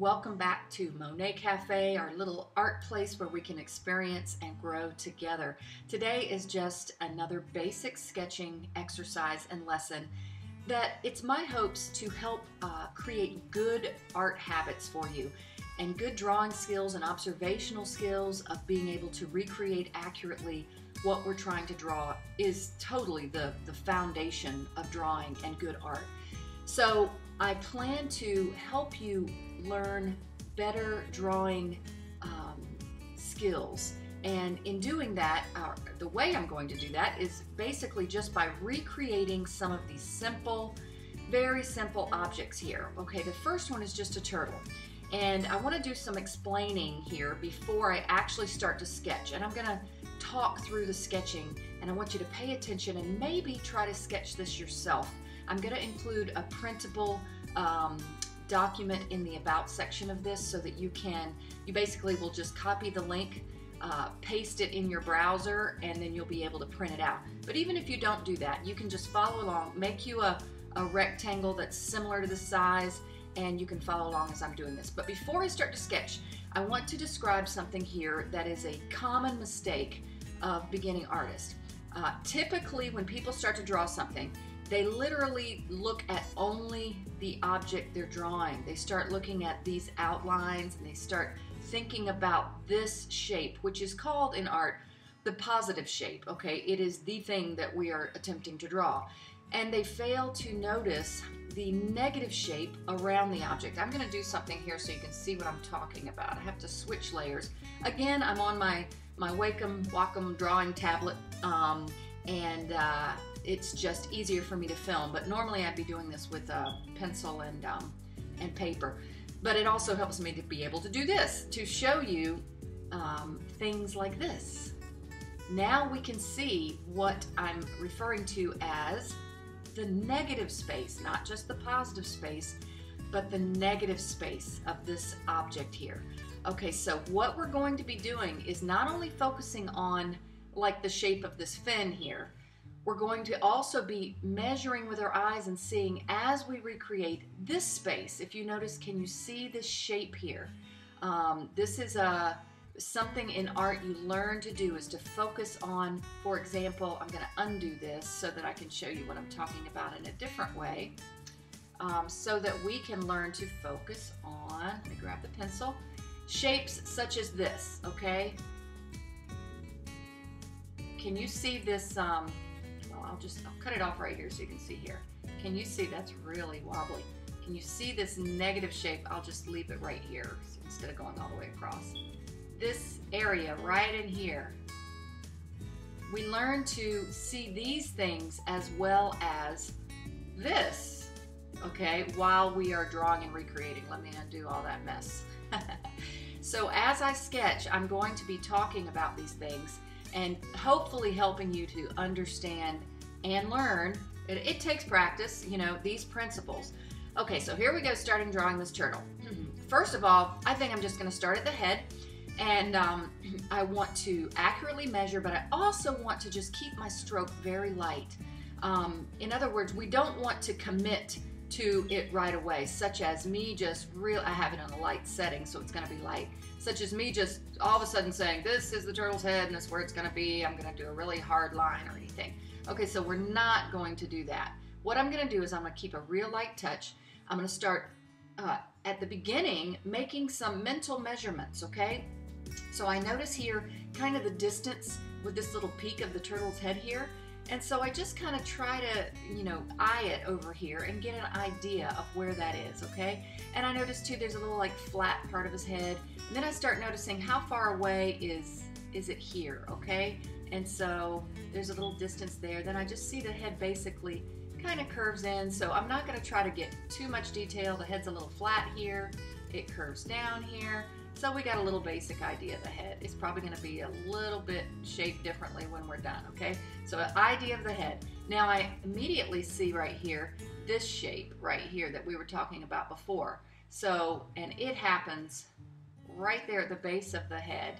Welcome back to Monet Cafe, our little art place where we can experience and grow together. Today is just another basic sketching exercise and lesson that it's my hopes to help uh, create good art habits for you and good drawing skills and observational skills of being able to recreate accurately what we're trying to draw is totally the, the foundation of drawing and good art. So I plan to help you learn better drawing um, skills. And in doing that, the way I'm going to do that is basically just by recreating some of these simple, very simple objects here. Okay, the first one is just a turtle. And I want to do some explaining here before I actually start to sketch. And I'm going to talk through the sketching and I want you to pay attention and maybe try to sketch this yourself. I'm going to include a printable um, document in the about section of this so that you can, you basically will just copy the link, uh, paste it in your browser, and then you'll be able to print it out. But even if you don't do that, you can just follow along, make you a, a rectangle that's similar to the size, and you can follow along as I'm doing this. But before I start to sketch, I want to describe something here that is a common mistake of beginning artists. Uh, typically, when people start to draw something, they literally look at only the object they're drawing. They start looking at these outlines and they start thinking about this shape, which is called in art the positive shape, okay? It is the thing that we are attempting to draw. And they fail to notice the negative shape around the object. I'm gonna do something here so you can see what I'm talking about. I have to switch layers. Again, I'm on my, my Wacom, Wacom drawing tablet um, and uh, it's just easier for me to film. But normally I'd be doing this with a pencil and, um, and paper. But it also helps me to be able to do this, to show you um, things like this. Now we can see what I'm referring to as the negative space, not just the positive space, but the negative space of this object here. Okay, so what we're going to be doing is not only focusing on like the shape of this fin here, we're going to also be measuring with our eyes and seeing as we recreate this space. If you notice, can you see this shape here? Um, this is a something in art you learn to do is to focus on, for example, I'm going to undo this so that I can show you what I'm talking about in a different way. Um, so that we can learn to focus on, let me grab the pencil, shapes such as this, okay? Can you see this um, I'll just I'll cut it off right here so you can see here. Can you see that's really wobbly? Can you see this negative shape? I'll just leave it right here so instead of going all the way across. This area right in here, we learn to see these things as well as this, okay, while we are drawing and recreating. Let me undo all that mess. so as I sketch, I'm going to be talking about these things and hopefully helping you to understand and learn. It, it takes practice, you know, these principles. Okay, so here we go, starting drawing this turtle. First of all, I think I'm just gonna start at the head and um, I want to accurately measure, but I also want to just keep my stroke very light. Um, in other words, we don't want to commit to it right away, such as me just real, I have it on a light setting, so it's gonna be light, such as me just all of a sudden saying, this is the turtle's head and this is where it's gonna be, I'm gonna do a really hard line or anything. Okay, so we're not going to do that. What I'm gonna do is I'm gonna keep a real light touch. I'm gonna start uh, at the beginning making some mental measurements, okay? So I notice here kind of the distance with this little peak of the turtle's head here. And so I just kind of try to, you know, eye it over here and get an idea of where that is, okay? And I notice too there's a little like flat part of his head. And then I start noticing how far away is is it here, okay? And so there's a little distance there. Then I just see the head basically kind of curves in. So I'm not gonna try to get too much detail. The head's a little flat here. It curves down here. So we got a little basic idea of the head. It's probably gonna be a little bit shaped differently when we're done, okay? So an idea of the head. Now I immediately see right here, this shape right here that we were talking about before. So, and it happens right there at the base of the head.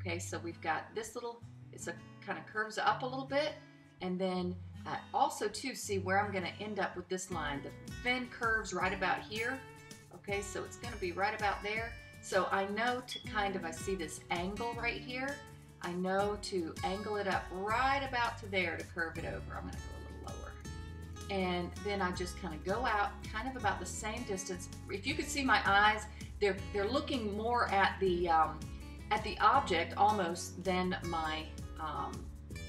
Okay, so we've got this little it's a kind of curves up a little bit. And then uh, also too, see where I'm gonna end up with this line. The fin curves right about here. Okay, so it's gonna be right about there. So I know to kind of, I see this angle right here. I know to angle it up right about to there to curve it over. I'm gonna go a little lower. And then I just kind of go out kind of about the same distance. If you could see my eyes, they're, they're looking more at the, um, at the object almost than my, um,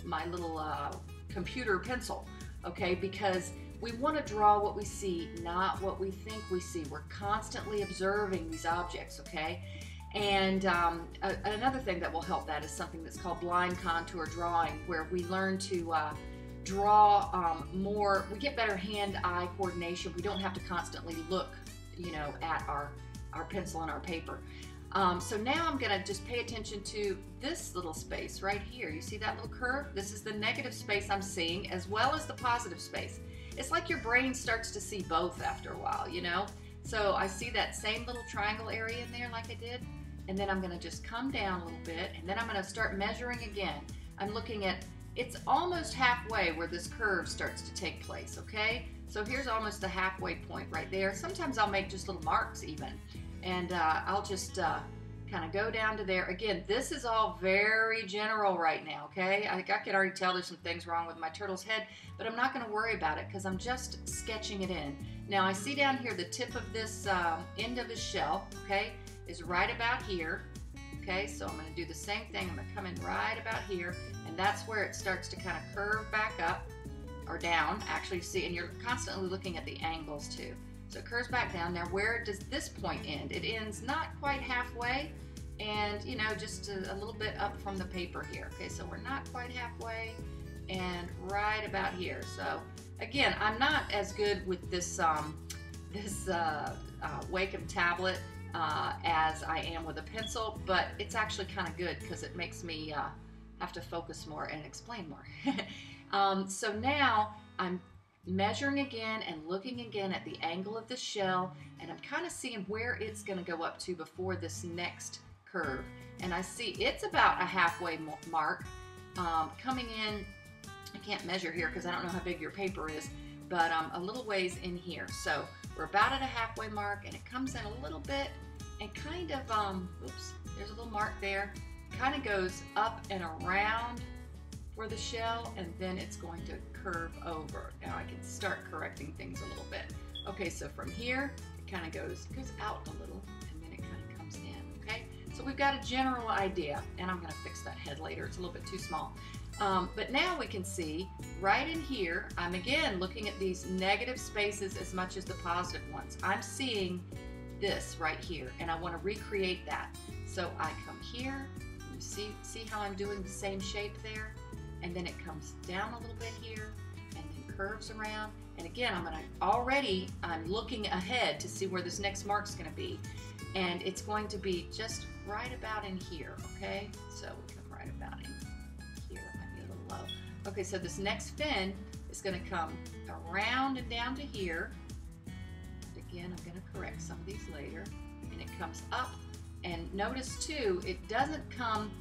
my little uh, computer pencil, okay? Because we want to draw what we see, not what we think we see. We're constantly observing these objects, okay? And um, a, another thing that will help that is something that's called blind contour drawing, where we learn to uh, draw um, more, we get better hand-eye coordination. We don't have to constantly look, you know, at our, our pencil and our paper. Um, so now I'm gonna just pay attention to this little space right here. You see that little curve? This is the negative space I'm seeing as well as the positive space it's like your brain starts to see both after a while, you know? So I see that same little triangle area in there like I did, and then I'm gonna just come down a little bit, and then I'm gonna start measuring again. I'm looking at, it's almost halfway where this curve starts to take place, okay? So here's almost the halfway point right there. Sometimes I'll make just little marks even, and uh, I'll just uh, kind of go down to there. Again, this is all very general right now, okay? I, I can already tell there's some things wrong with my turtle's head, but I'm not going to worry about it because I'm just sketching it in. Now, I see down here the tip of this uh, end of his shell, okay, is right about here. Okay, so I'm going to do the same thing. I'm to come in right about here, and that's where it starts to kind of curve back up or down. Actually, see, and you're constantly looking at the angles too. So it curves back down. Now where does this point end? It ends not quite halfway and you know just a, a, little bit up from the paper here. Okay, so we're not quite halfway and right about here. So again, I'm not as good with this um, this uh, uh, Wacom tablet uh, as I am with a pencil, but it's actually kind of good because it makes me uh, have to focus more and explain more. um, so now I'm measuring again and looking again at the angle of the shell and I'm kind of seeing where it's going to go up to before this next curve. And I see it's about a halfway mark um, coming in I can't measure here because I don't know how big your paper is but um, a little ways in here. So we're about at a halfway mark and it comes in a little bit and kind of um oops there's a little mark there kind of goes up and around for the shell and then it's going to curve over. Now I can start correcting things a little bit. Okay, so from here, it kind of goes, goes out a little and then it kind of comes in, okay? So we've got a general idea and I'm gonna fix that head later. It's a little bit too small. Um, but now we can see right in here, I'm again looking at these negative spaces as much as the positive ones. I'm seeing this right here and I want to recreate that. So I come here, you see, see how I'm doing the same shape there? And then it comes down a little bit here and then curves around. And again, I'm gonna already, I'm looking ahead to see where this next mark's gonna be. And it's going to be just right about in here, okay? So we come right about in here, might be a little low. Okay, so this next fin is gonna come around and down to here. And again, I'm gonna correct some of these later. And it comes up, and notice too, it doesn't come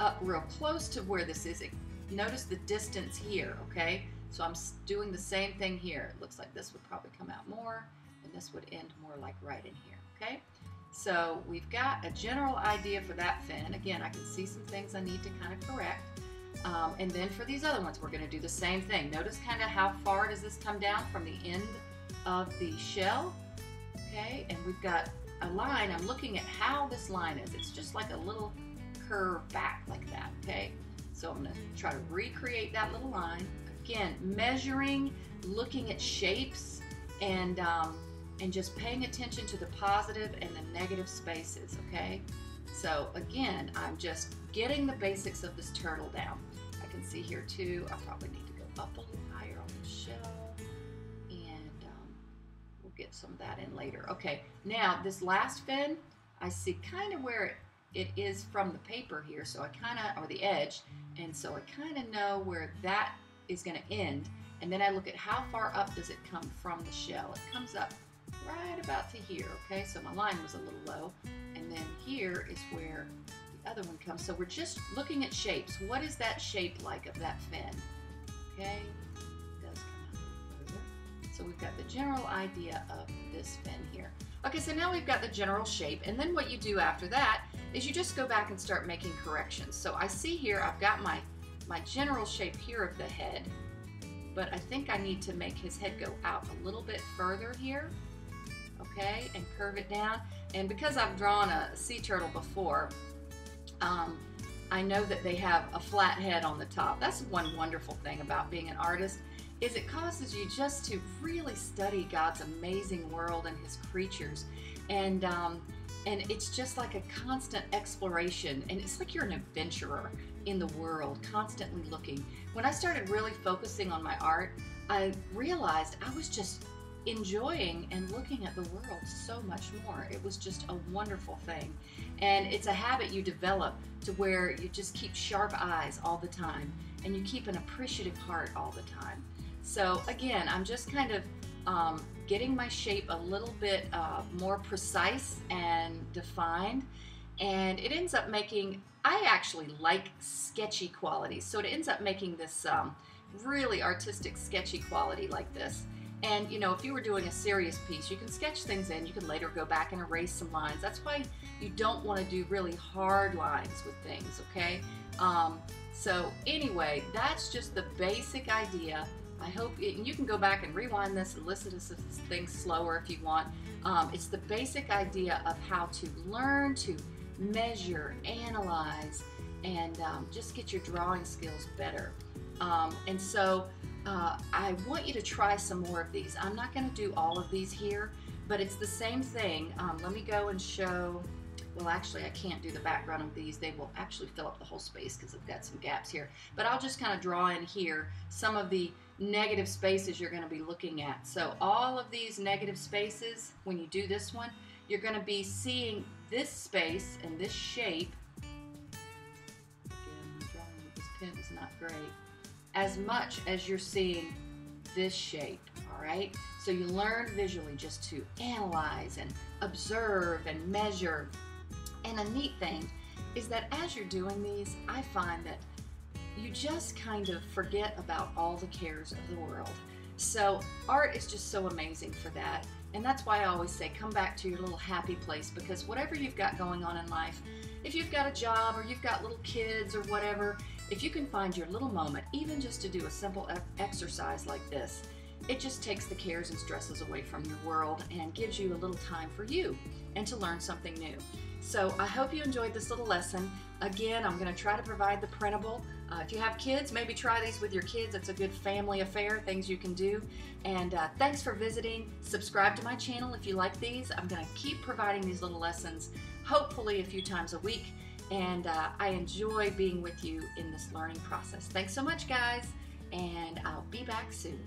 up real close to where this is. It notice the distance here, okay? So I'm doing the same thing here. It looks like this would probably come out more, and this would end more like right in here, okay? So we've got a general idea for that fin. Again, I can see some things I need to kind of correct. Um, and then for these other ones, we're gonna do the same thing. Notice kind of how far does this come down from the end of the shell, okay? And we've got a line, I'm looking at how this line is. It's just like a little curve back? So I'm to try to recreate that little line. Again, measuring, looking at shapes, and um, and just paying attention to the positive and the negative spaces, okay? So again, I'm just getting the basics of this turtle down. I can see here too, I probably need to go up a little higher on the shell and um, we'll get some of that in later. Okay, now this last fin, I see kind of where it it is from the paper here, so I kind of, or the edge, and so I kind of know where that is going to end. And then I look at how far up does it come from the shell. It comes up right about to here, okay? So my line was a little low. And then here is where the other one comes. So we're just looking at shapes. What is that shape like of that fin? Okay, we've got the general idea of this fin here. Okay, so now we've got the general shape, and then what you do after that is you just go back and start making corrections. So I see here I've got my, my general shape here of the head, but I think I need to make his head go out a little bit further here, okay, and curve it down. And because I've drawn a sea turtle before, um, I know that they have a flat head on the top. That's one wonderful thing about being an artist is it causes you just to really study God's amazing world and his creatures. And um, and it's just like a constant exploration and it's like you're an adventurer in the world constantly looking. When i started really focusing on my art i realized i was just enjoying and looking at the world so much more. It was just a wonderful thing. And it's a habit you develop to where you just keep sharp eyes all the time and you keep an appreciative heart all the time so again i'm just kind of um, getting my shape a little bit uh, more precise and defined. And it ends up making, I actually like sketchy qualities. So it ends up making this um, really artistic, sketchy quality like this. And you know, if you were doing a serious piece, you can sketch things in. You can later go back and erase some lines. That's why you don't want to do really hard lines with things, okay? Um, so anyway, that's just the basic idea I hope it, you can go back and rewind this and listen to some things slower if you want. Um, it's the basic idea of how to learn to measure, analyze, and um, just get your drawing skills better. Um, and so uh, I want you to try some more of these. I'm not going to do all of these here, but it's the same thing. Um, let me go and show well actually I can't do the background of these. They will actually fill up the whole space because I've got some gaps here. But I'll just kind of draw in here some of the negative spaces you're going to be looking at. So all of these negative spaces when you do this one you're going to be seeing this space and this shape. Again drawing with this pen is not great. As much as you're seeing this shape all right so you learn visually just to analyze and observe and measure and a neat thing is that as you're doing these, I find that you just kind of forget about all the cares of the world. So art is just so amazing for that. And that's why I always say come back to your little happy place because whatever you've got going on in life, if you've got a job or you've got little kids or whatever, if you can find your little moment, even just to do a simple exercise like this, it just takes the cares and stresses away from your world and gives you a little time for you and to learn something new. So I hope you enjoyed this little lesson. Again, I'm going to try to provide the printable. Uh, if you have kids, maybe try these with your kids. It's a good family affair, things you can do. And uh, thanks for visiting. Subscribe to my channel if you like these. I'm going to keep providing these little lessons, hopefully a few times a week. And uh, I enjoy being with you in this learning process. Thanks so much, guys, and I'll be back soon.